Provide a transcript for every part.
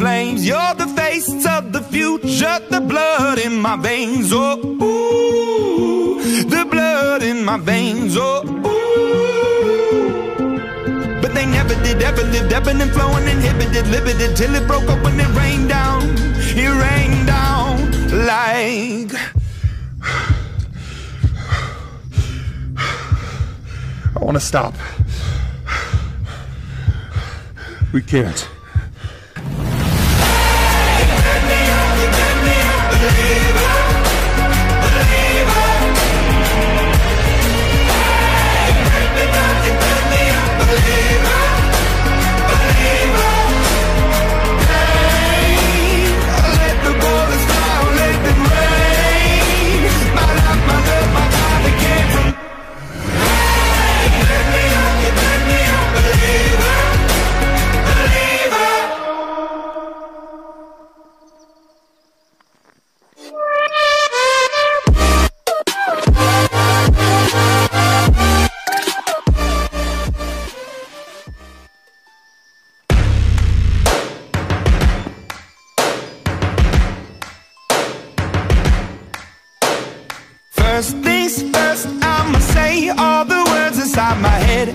flames. You're the face of the future, the blood in my veins. Oh, ooh, the blood in my veins. Oh, ooh. But they never did, ever lived, ebbing and flowing, inhibited, limited, till it broke open and rained down. It rained down like. I want to stop. We can't.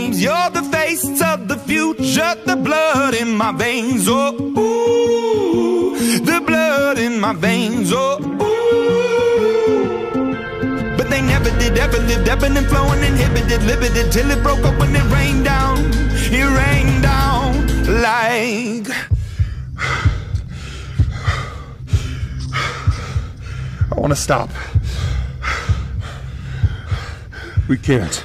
flames. You're the face of the future, the blood in my veins. Oh, ooh, the blood in my veins. Oh, ooh. But they never did, ever lived, ebbing and flowing, inhibited, limited, till it broke up when it rained down. It rained down like. I want to stop. We can't.